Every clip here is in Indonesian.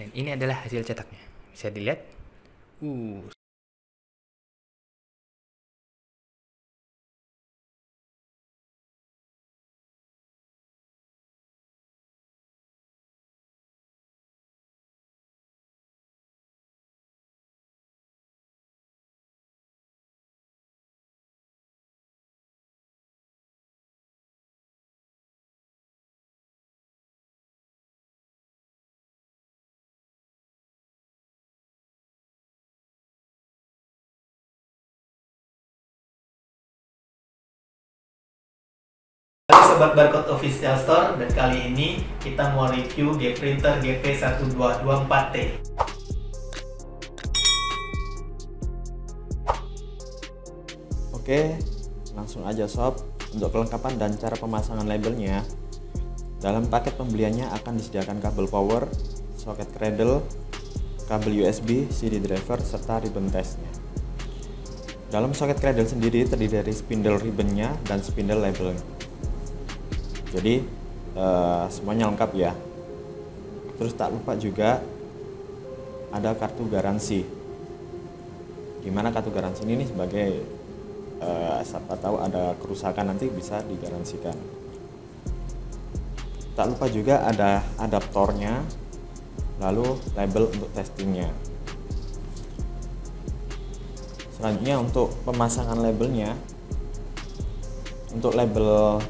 Dan ini adalah hasil cetaknya. Bisa dilihat. Uh, Sobat Barcode Official Store dan kali ini kita mau review G Printer GP1224T. Oke, langsung aja sob. Untuk kelengkapan dan cara pemasangan labelnya, dalam paket pembeliannya akan disediakan kabel power, soket cradle, kabel USB, CD driver, serta ribbon testnya. Dalam soket cradle sendiri terdiri dari spindle ribbonnya dan spindle labelnya. Jadi eh, semuanya lengkap ya. Terus tak lupa juga ada kartu garansi. Di mana kartu garansi ini sebagai eh, siapa tahu ada kerusakan nanti bisa digaransikan. Tak lupa juga ada adaptornya, lalu label untuk testingnya. Selanjutnya untuk pemasangan labelnya, untuk label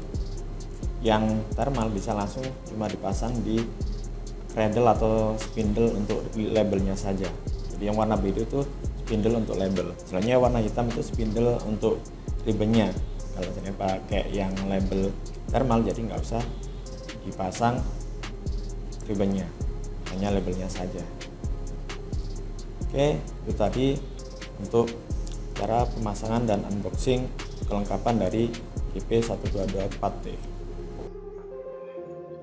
yang thermal bisa langsung cuma dipasang di cradle atau spindle untuk labelnya saja. Jadi yang warna biru itu spindle untuk label. Selanjutnya warna hitam itu spindle untuk ribbonnya. Kalau saya pakai yang label thermal jadi nggak usah dipasang ribbonnya, hanya labelnya saja. Oke, itu tadi untuk cara pemasangan dan unboxing kelengkapan dari GP1224T.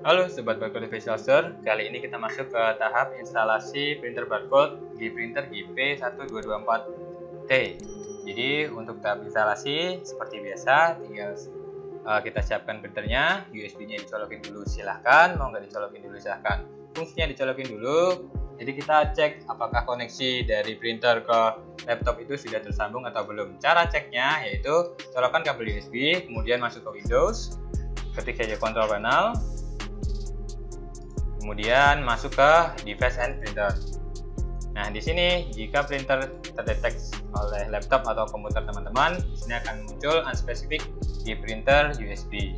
Halo Sobat Barcode Store, kali ini kita masuk ke tahap instalasi printer barcode di printer GP1224T. Jadi untuk tahap instalasi seperti biasa, tinggal uh, kita siapkan printernya, USB-nya dicolokin dulu silahkan, mau nggak dicolokin dulu silahkan. Fungsinya dicolokin dulu, jadi kita cek apakah koneksi dari printer ke laptop itu sudah tersambung atau belum. Cara ceknya yaitu colokkan kabel USB, kemudian masuk ke Windows, ketik saja Control Panel, kemudian masuk ke device and printer. Nah, di sini jika printer terdeteksi oleh laptop atau komputer teman-teman, di sini akan muncul unspecific di printer USB.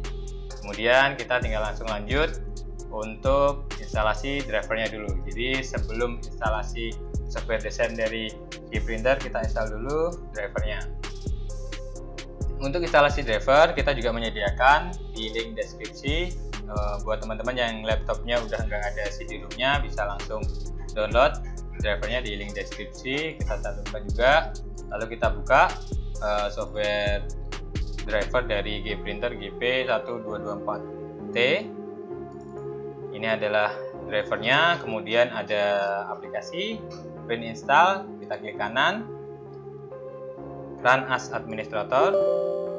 Kemudian kita tinggal langsung lanjut untuk instalasi drivernya dulu. Jadi sebelum instalasi software desain dari di printer kita install dulu drivernya. Untuk instalasi driver kita juga menyediakan di link deskripsi uh, buat teman-teman yang laptopnya udah nggak ada CD roomnya bisa langsung download. Drivernya di link deskripsi kita cantumkan juga. Lalu kita buka uh, software driver dari G Printer GP1224T ini adalah drivernya kemudian ada aplikasi print install kita klik kanan. Run as administrator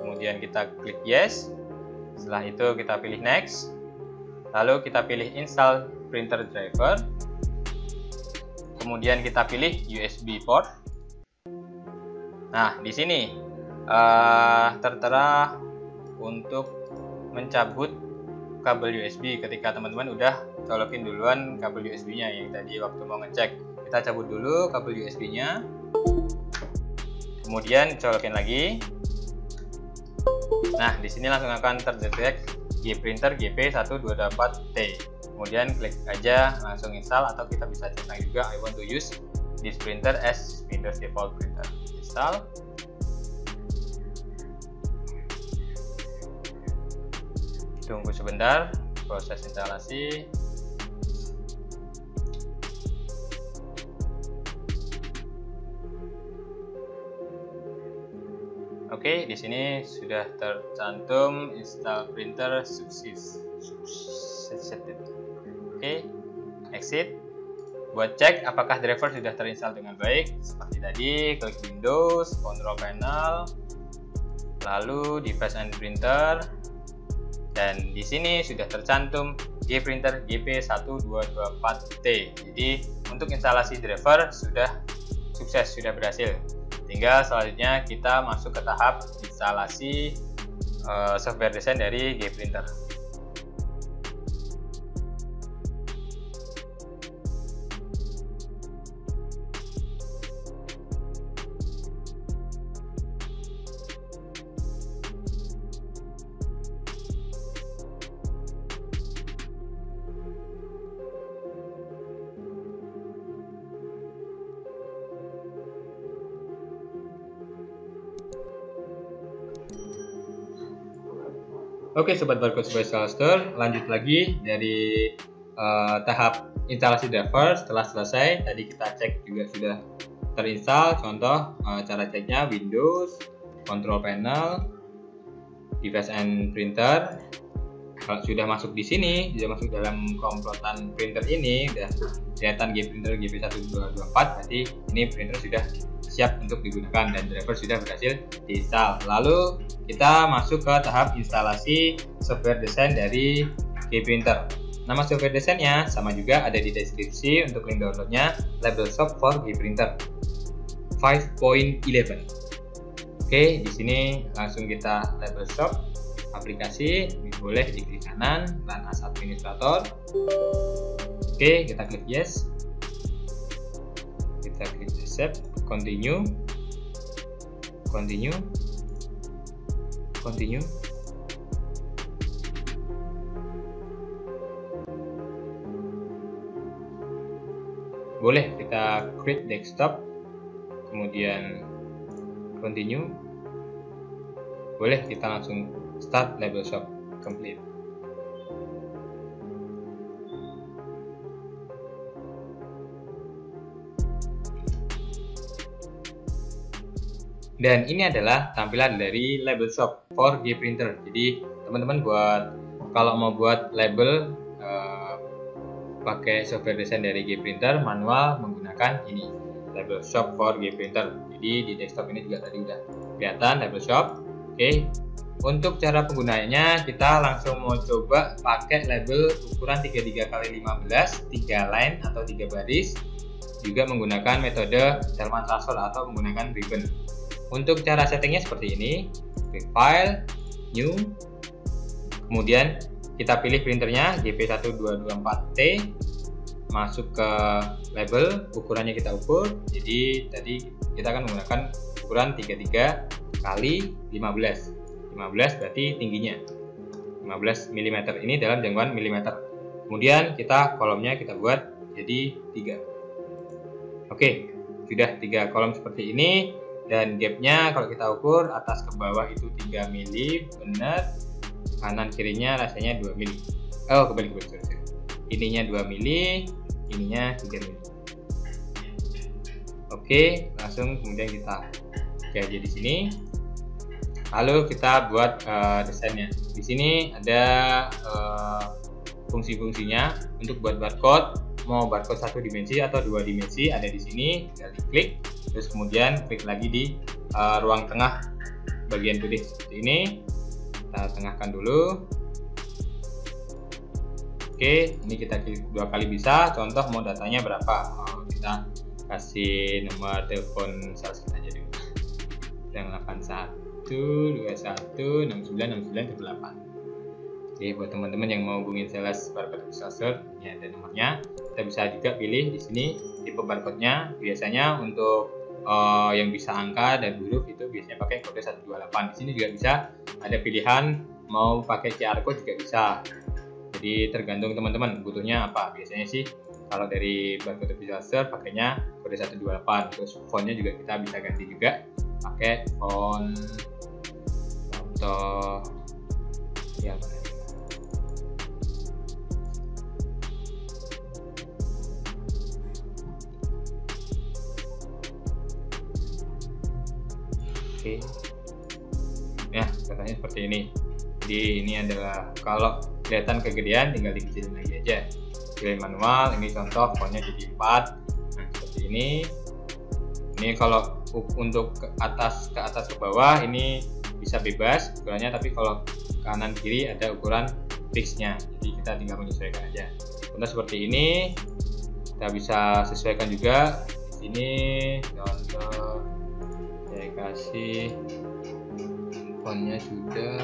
kemudian kita klik yes setelah itu kita pilih next Lalu kita pilih install printer driver. Kemudian kita pilih USB port. Nah, di sini uh, tertera untuk mencabut kabel USB ketika teman-teman udah colokin duluan kabel USB-nya yang tadi waktu mau ngecek. Kita cabut dulu kabel USB-nya. Kemudian colokin lagi. Nah, di sini langsung akan terdetek Gprinter GP128T kemudian klik aja langsung install atau kita bisa centang juga I want to use this printer as Windows default printer. Install. Tunggu sebentar proses instalasi Oke, di sini sudah tercantum install printer sukses. Oke, exit. Buat cek apakah driver sudah terinstall dengan baik, seperti tadi, klik Windows, Control Panel, lalu device and printer, dan di sini sudah tercantum G-Printer GP1224T. Jadi untuk instalasi driver sudah sukses, sudah berhasil. Tinggal selanjutnya kita masuk ke tahap instalasi uh, software desain dari G-Printer. Oke sobat barcode special store, lanjut lagi dari uh, tahap instalasi driver setelah selesai. Tadi kita cek juga sudah terinstall. Contoh uh, cara ceknya Windows, Control Panel, Device and Printer. Kalau sudah masuk di sini, sudah masuk dalam komplotan printer ini, sudah kelihatan G printer GP1224, berarti ini printer sudah siap untuk digunakan dan driver sudah berhasil diinstal. Lalu kita masuk ke tahap instalasi software desain dari Keyprinter. Nama software desainnya sama juga ada di deskripsi untuk link downloadnya Label Shop for Keyprinter 5.11. Oke, di sini langsung kita label shop aplikasi boleh di klik kanan as administrator. Oke, kita klik yes. Kita klik accept. Continue. Continue. Continue. Boleh kita create desktop kemudian continue. Boleh kita langsung start label shop complete dan ini adalah tampilan dari label shop for G printer. Jadi teman-teman buat kalau mau buat label uh, pakai software desain dari G printer manual menggunakan ini label shop for G printer. Jadi di desktop ini juga tadi udah kelihatan label shop. Oke untuk cara penggunanya kita langsung mau coba pakai label ukuran 33 x 15 3 line atau 3 baris. Juga menggunakan metode Delman transfer atau menggunakan ribbon untuk cara settingnya seperti ini, klik File, New, kemudian kita pilih printernya GP1224T, masuk ke label, ukurannya kita ukur, jadi tadi kita akan menggunakan ukuran 33 kali 15, 15 berarti tingginya. 15 mm ini dalam jangkauan milimeter. Kemudian kita kolomnya kita buat jadi 3. Oke, sudah tiga kolom seperti ini dan gapnya kalau kita ukur atas ke bawah itu 3 mili benar. Kanan kirinya rasanya 2 mili. Oh kebalik kebalik sorry, sorry. ininya 2 mili ininya 3 mili. Oke langsung kemudian kita gaji di sini. Lalu kita buat uh, desainnya. Di sini ada uh, fungsi-fungsinya untuk buat barcode. Mau barcode satu dimensi atau dua dimensi ada di sini tinggal diklik terus kemudian klik lagi di uh, ruang tengah bagian putih seperti ini. Kita tengahkan dulu. Oke ini kita klik dua kali bisa. Contoh mau datanya berapa? Oh, kita kasih nomor telepon sales kita aja dulu. Yang 81 21 69 69 78 Oke, buat teman-teman yang mau hubungin sales barcode Pixelser, ini ada nomornya. Kita bisa juga pilih di sini tipe barcode-nya. Biasanya untuk uh, yang bisa angka dan huruf itu biasanya pakai kode 128 di sini juga bisa ada pilihan mau pakai QR code juga bisa. Jadi tergantung teman-teman butuhnya apa. Biasanya sih kalau dari barcode visualizer pakainya kode 128 terus fontnya juga kita bisa ganti juga. Pakai font contoh ya oke ya katanya seperti ini. Jadi ini adalah kalau kelihatan kegedean tinggal dikecilin lagi aja. Pilih manual ini contoh fontnya jadi 4 nah seperti ini. Ini kalau untuk ke atas ke atas ke bawah ini bisa bebas ukurannya tapi kalau kanan kiri ada ukuran fixnya. Jadi kita tinggal menyesuaikan aja. Contoh seperti ini kita bisa sesuaikan juga. Di sini contoh kasih. Fontnya sudah.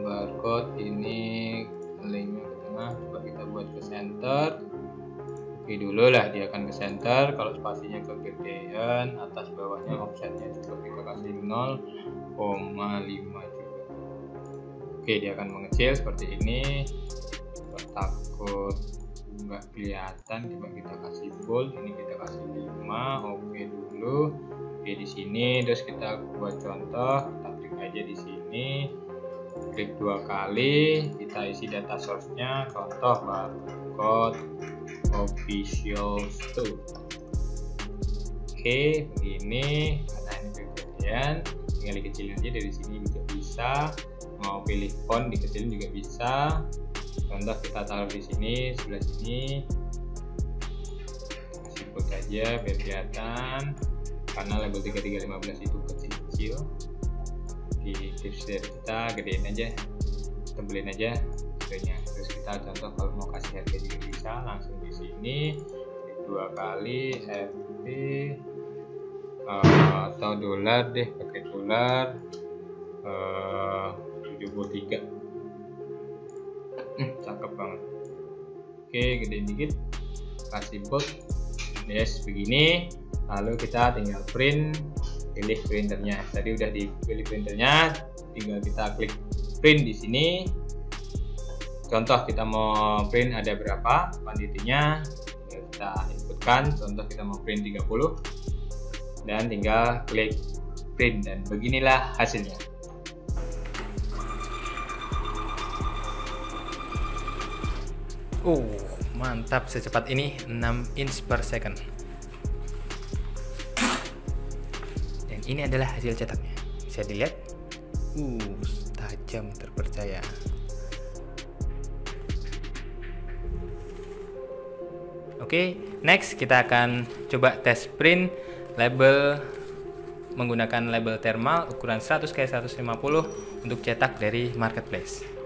Barcode ini linknya ke tengah coba kita buat ke center. Oke dulu lah dia akan ke center. Kalau spasinya kegedean atas bawahnya offsetnya juga kita kasih 0,5 juga. Oke dia akan mengecil seperti ini. Takut nggak kelihatan coba kita kasih bold ini kita kasih 5 oke dulu oke di sini terus kita buat contoh kita klik aja di sini klik dua kali kita isi data source-nya contoh barcode official store oke begini karena ini kegedean tinggal dikecilin aja dari sini juga bisa mau pilih font dikecilin juga bisa contoh kita taruh di sini sebelah sini. Bold aja biar kelihatan. Karena label 3315 itu kecil-kecil. Di tips dari kita gedein aja. Tebelin aja sebenarnya terus kita contoh kalau mau kasih harga juga bisa langsung di sini. Dua kali FP uh, atau dolar deh pakai dolar. Uh, 73 oke gedein dikit. Kasih bold yes begini. Lalu kita tinggal print. Pilih printernya. Tadi udah dipilih printernya. Tinggal kita klik print di sini. Contoh kita mau print ada berapa? Kuantitinya kita inputkan. Contoh kita mau print 30 dan tinggal klik print. Dan beginilah hasilnya Uh, mantap secepat ini 6 inch per second. Dan ini adalah hasil cetaknya. Bisa dilihat. Uh, tajam terpercaya. Oke, next kita akan coba tes print label menggunakan label thermal ukuran 100 x 150 untuk cetak dari marketplace.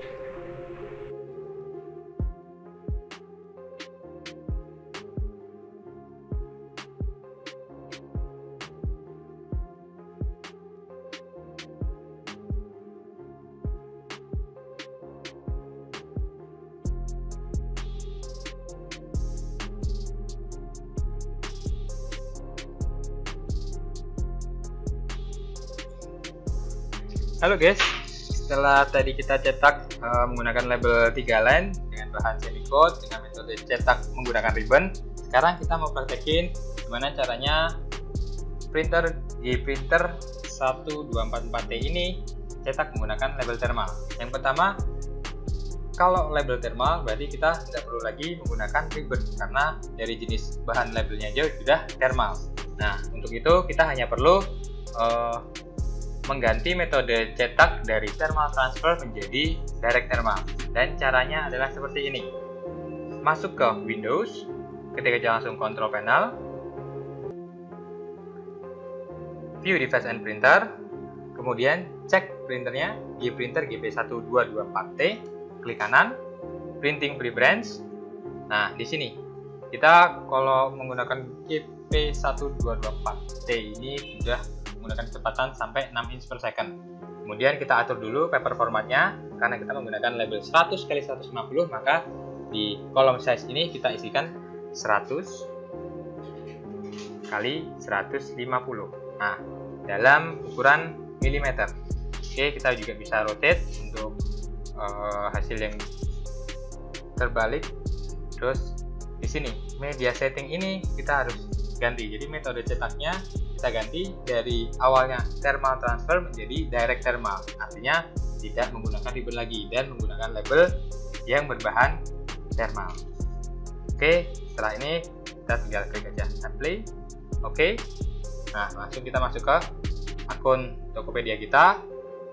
Halo guys, setelah tadi kita cetak uh, menggunakan label 3 line dengan bahan semicode dengan metode cetak menggunakan ribbon, sekarang kita mau praktekin gimana caranya printer di printer 1244T ini cetak menggunakan label thermal. Yang pertama, kalau label thermal berarti kita tidak perlu lagi menggunakan ribbon karena dari jenis bahan labelnya aja sudah thermal. Nah, untuk itu kita hanya perlu uh, mengganti metode cetak dari thermal transfer menjadi direct thermal. Dan caranya adalah seperti ini. Masuk ke Windows, ketika aja langsung Control Panel, View Device and Printer, kemudian cek printernya di printer GP1224T, klik kanan, Printing Preference. Nah, di sini kita kalau menggunakan GP1224T ini sudah menggunakan kecepatan sampai 6 inch per second. Kemudian kita atur dulu paper formatnya karena kita menggunakan label 100 kali 150 maka di kolom size ini kita isikan 100 kali 150. Nah, dalam ukuran milimeter. Oke, kita juga bisa rotate untuk uh, hasil yang terbalik. Terus di sini media setting ini kita harus ganti. Jadi metode cetaknya kita ganti dari awalnya thermal transfer menjadi direct thermal. Artinya tidak menggunakan ribbon lagi dan menggunakan label yang berbahan thermal. Oke, setelah ini kita tinggal klik aja apply. Oke. Nah, langsung kita masuk ke akun Tokopedia kita.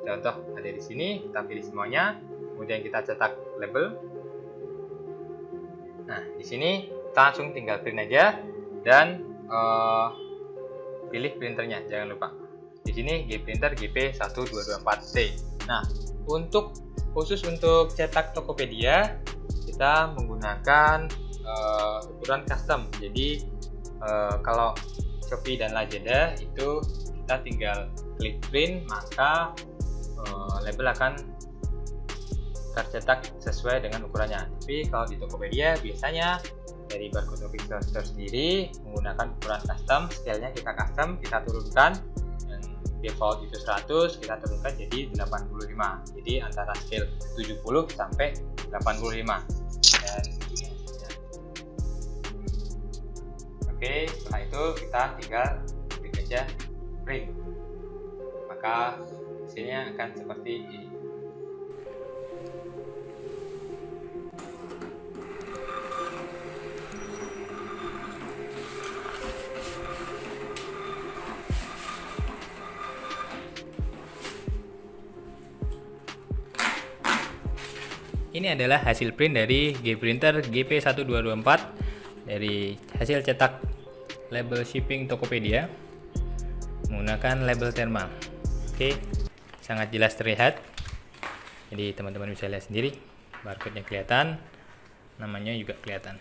Contoh ada di sini, kita pilih semuanya. Kemudian kita cetak label. Nah, di sini kita langsung tinggal print aja dan uh, pilih printernya jangan lupa. Di sini G printer GP1224T nah untuk khusus untuk cetak Tokopedia kita menggunakan uh, ukuran custom. Jadi uh, kalau Shopee dan Lazada itu kita tinggal klik print maka uh, label akan tercetak sesuai dengan ukurannya. Tapi kalau di Tokopedia biasanya dari barcode official sendiri menggunakan ukuran custom scale-nya kita custom kita turunkan yang default itu 100 kita turunkan jadi 85 jadi antara scale 70 sampai 85 dan oke setelah itu kita tinggal klik aja print. Maka hasilnya akan seperti ini Ini adalah hasil print dari G Printer GP1224 dari hasil cetak label shipping Tokopedia menggunakan label thermal. Oke, sangat jelas terlihat. Jadi teman-teman bisa lihat sendiri, barcode-nya kelihatan, namanya juga kelihatan.